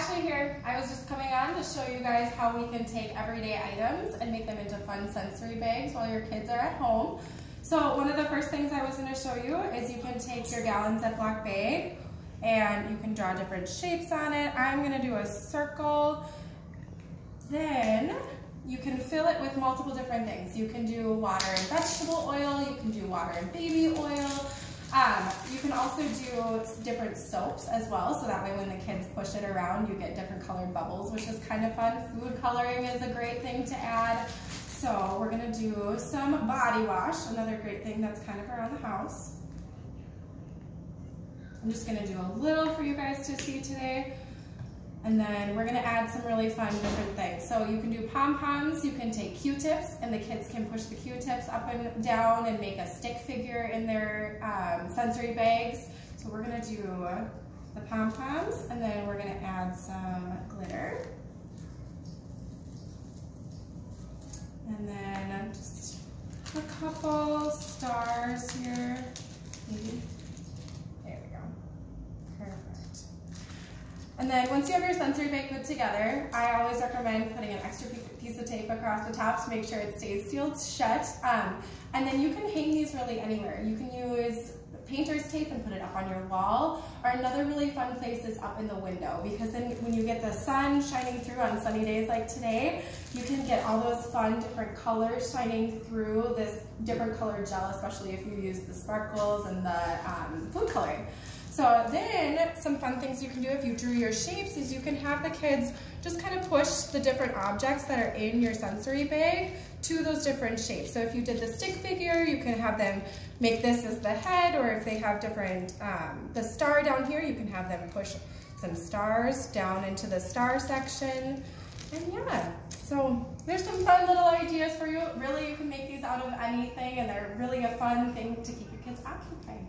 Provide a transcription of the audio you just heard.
Ashley here. I was just coming on to show you guys how we can take everyday items and make them into fun sensory bags while your kids are at home. So one of the first things I was going to show you is you can take your gallon Ziploc bag and you can draw different shapes on it. I'm going to do a circle. Then you can fill it with multiple different things. You can do water and vegetable oil, you can do water and baby oil, um, you can also do different soaps as well, so that way when the kids push it around, you get different colored bubbles, which is kind of fun. Food coloring is a great thing to add. So we're gonna do some body wash, another great thing that's kind of around the house. I'm just gonna do a little for you guys to see today. And then we're gonna add some really fun different things. So you can do pom-poms, you can take Q-tips, and the kids can push the Q-tips up and down and make a stick figure in their um, sensory bags. So we're gonna do the pom-poms, and then we're gonna add some glitter. And then just a couple stars here, maybe. And then once you have your sensory bag put together, I always recommend putting an extra piece of tape across the top to make sure it stays sealed shut. Um, and then you can hang these really anywhere. You can use painter's tape and put it up on your wall. Or another really fun place is up in the window because then when you get the sun shining through on sunny days like today, you can get all those fun different colors shining through this different colored gel, especially if you use the sparkles and the um, food coloring. So then some fun things you can do if you drew your shapes is you can have the kids just kind of push the different objects that are in your sensory bag to those different shapes. So if you did the stick figure, you can have them make this as the head, or if they have different, um, the star down here, you can have them push some stars down into the star section. And yeah, so there's some fun little ideas for you. Really, you can make these out of anything, and they're really a fun thing to keep your kids occupied.